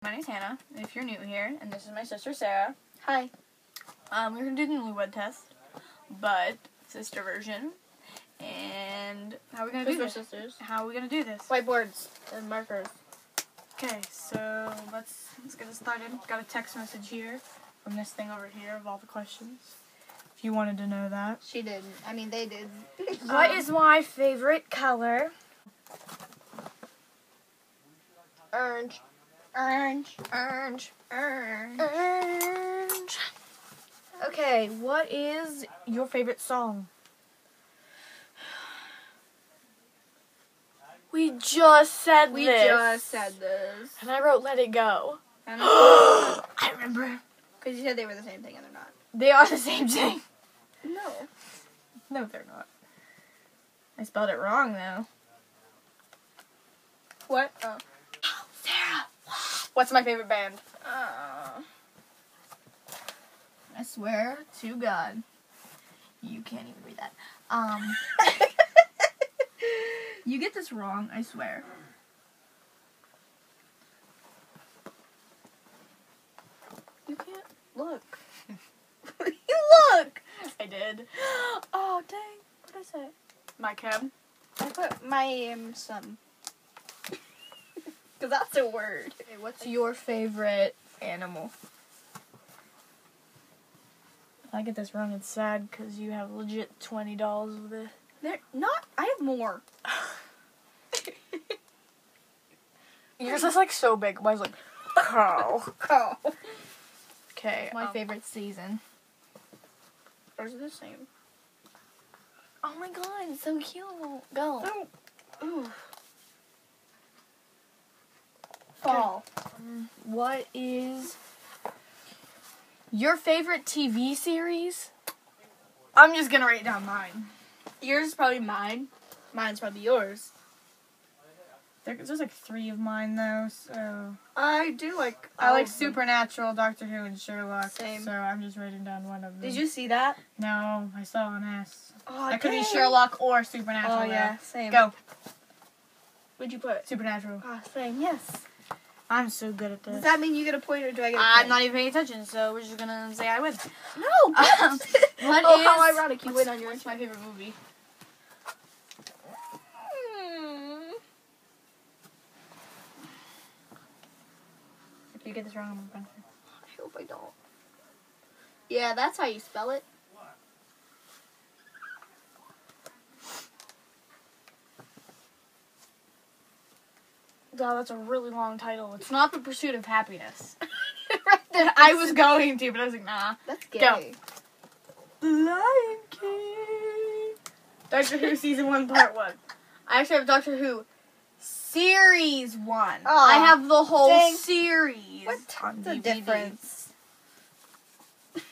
My name's Hannah. If you're new here, and this is my sister Sarah. Hi. Um, we're gonna do the newlywed test, but sister version. And how are we gonna do Who's my this? sisters? How are we gonna do this? Whiteboards and markers. Okay, so let's let's get it started. Got a text message here from this thing over here of all the questions. If you wanted to know that. She didn't. I mean, they did. What is my favorite color? Orange. Orange. Orange. Orange. Orange. Okay, what is your favorite song? We just said We this. We just said this. And I wrote Let It Go. Because I remember. Because you said they were the same thing and they're not. They are the same thing. No. No, they're not. I spelled it wrong though. What? Oh. What's my favorite band? Uh, I swear to God. You can't even read that. Um, you get this wrong, I swear. you can't look. you look! I did. Oh, dang. What did I say? My chem. I put my um, some. Because that's a word. Okay, what's your favorite animal? If I get this wrong, it's sad because you have legit $20 of this. They're not. I have more. Yours is like so big. Mine's like, cow. Oh. Okay, my um, favorite season. Ours are the same. Oh my god, it's so cute. Go. Ooh. Fall. What is your favorite TV series? I'm just gonna write down mine. Yours is probably mine. Mine's probably yours. There's like three of mine though, so I do like. I like. Supernatural, Doctor Who, and Sherlock. Same. So I'm just writing down one of them. Did you see that? No, I saw an S. Oh, that could be. Sherlock or Supernatural. Oh though. yeah, same. Go What'd you put? Supernatural. Ah, same. Yes. I'm so good at this. Does that mean you get a point or do I get a I'm not even paying attention, so we're just gonna say I win. No. Um, oh, how ironic you win on your What's my favorite movie? Hmm. If you get this wrong, I'm gonna punch you. I hope I don't. Yeah, that's how you spell it. Wow, that's a really long title. It's not The Pursuit of Happiness. right there. I was going to, but I was like, nah. That's gay. Go. Lion King. Doctor Who season one, part one. I actually have Doctor Who series one. Aw, I have the whole dang. series. What on the difference?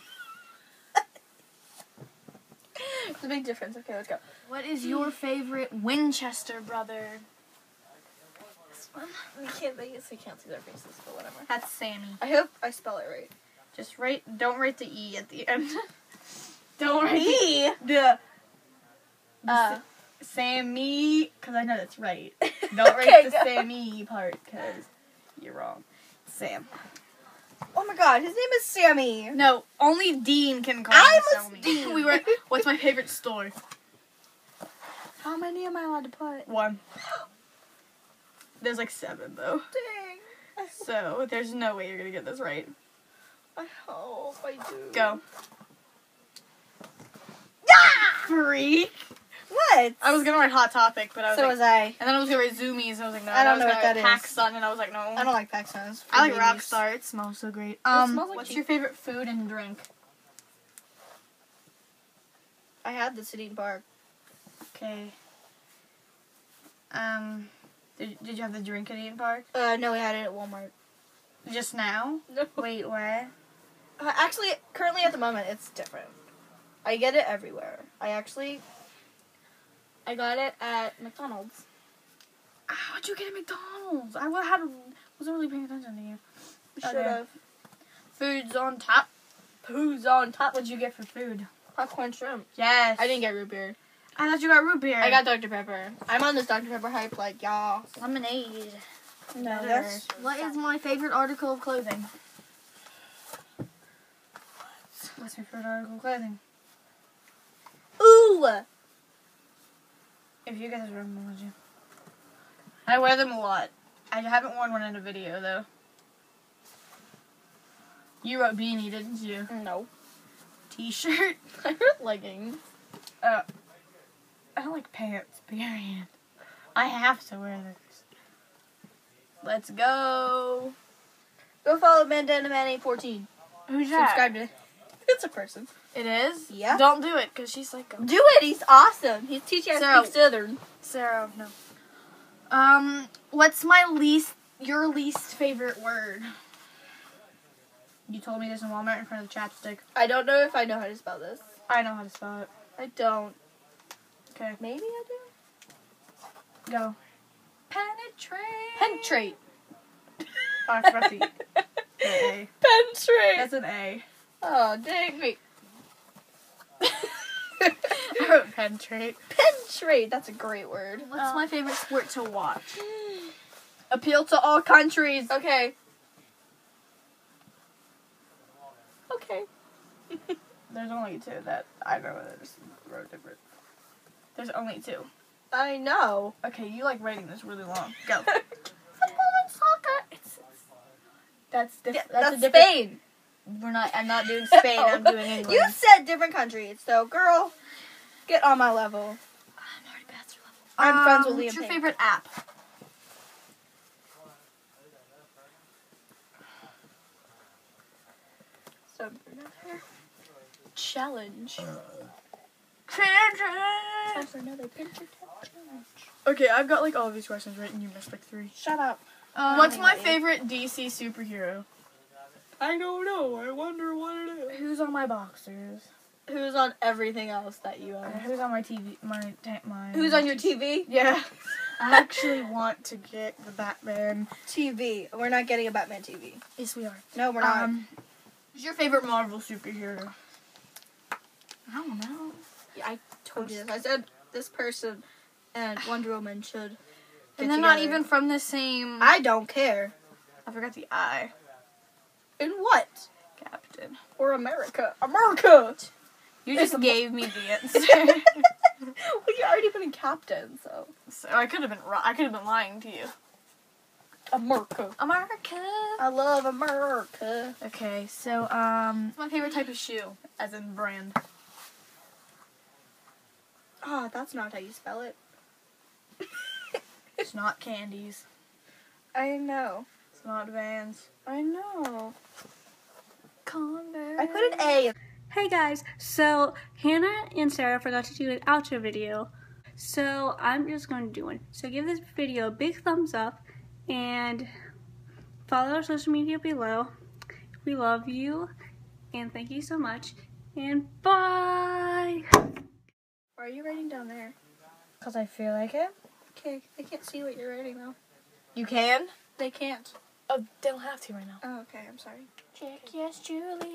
There's a big difference. Okay, let's go. What is your favorite Winchester brother? One. We can't. I guess we can't see their faces, but whatever. That's Sammy. I hope I spell it right. Just write. Don't write the e at the end. don't write E. the the, the Uh. Sammy, because I know that's right. Don't write the go. Sammy part, because you're wrong. Sam. Oh my God, his name is Sammy. No, only Dean can call I him Sammy. Dean. we were. What's my favorite store? How many am I allowed to put? One. There's like seven though, Dang. So there's no way you're gonna get this right. I hope I do. Go. Yeah. Freak. What? I was gonna write Hot Topic, but I was so like, was I. and then I was gonna write Zumiez, and I was like, no. I don't know what that is. PacSun, and I was like, no. I don't like sounds. for I like babies. Rockstar. It smells so great. Um, smells like what's cheap- your favorite food and drink? I had at Eden Park. Okay. Um, did, did you have the drink at Eden Park Uh, no, we had it at Walmart. just now? No. Wait, what? Uh, actually, currently at the moment, it's different. I get it everywhere. I actually, I got it at McDonald's. How'd you get at McDonald's? I had wasn't really paying attention to you. Should Okay. have Food's on top. Who's on top? What'd you get for food? popcorn shrimp. Yes. I didn't get root beer. I thought you got root beer. I got Dr Pepper. I'm on this Dr Pepper hype. Like y'all. lemonade. No, that's What is my favorite article of clothing? What's my favorite article of clothing? ooh. If you guys this wrong, would you? I wear them a lot. I haven't worn one in a video though. You wrote beanie, didn't you? No, T-shirt. I wrote leggings. Uh, I don't like pants. Period. I have to wear this. Let's go. Go follow Bandana Man 14. Who's that? Subscribe to. It's a person. It is. Yeah. Don't do it, cause she's like. Do it. He's awesome. He's teaching us So- to speak Southern. Sarah, no. Um, what's my least, your least favorite word? You told me this in Walmart in front of the chapstick. I don't know if I know how to spell this. I know how to spell it. I don't. Okay, Maybe I do. go. Penetrate. Penetrate. Oh, I forgot the the A. Penetrate. That's an A. oh, dang me. I wrote penetrate. Penetrate. That's a great word. What's my um, favorite sport to watch? Appeal to all countries. Okay. Okay. There's only two that I know that just wrote different. There's only two. I know. Okay, you like writing this really long. Go. Football and soccer. It's, that's diff- Yeah, that's, that's a different. Spain. We're not. I'm not doing Spain. I'm doing England. You said different countries, so girl, get on my level. I'm already past your level. I'm friends with Um, Liam What's your Payne. favorite app? So challenge. Challenge. Time for another pincher challenge. Okay, I've got like all of these questions right, and you missed like three. Shut up. What's my favorite DC superhero? I don't know. I wonder what it is. Who's on my boxers? Who's on everything else that you Uh, own? Who's on my TV? My ta- my. Who's on your TV? Yeah. I actually want to get the Batman. TV. We're not getting a Batman TV. Yes, we are. No, we're not. Um, who's your favorite Marvel superhero? I don't know. I told you this. I said this person and Wonder Woman should. And they're not even from the same. I don't care. I forgot the I. In what? Captain. Or America. America! You just It's gave me the answer. well, you already been a captain, so. so I could have been. I could have been lying to you. America. America. I love America. Okay, so um, what's my favorite type of shoe, as in brand? Ah, that's not how you spell it. It's not candies. I know. It's not Vans. I know. Converse. I put an A. Hey guys, so Hannah and Sarah forgot to do an outro video, so I'm just going to do one. So give this video a big thumbs up and follow our social media below. We love you and thank you so much and bye! Are you writing down there? Cause I feel like it. Okay, they can't see what you're writing though. You can. They can't. Oh, they don't have to right now. Oh, okay, I'm sorry. Check yes, Julie.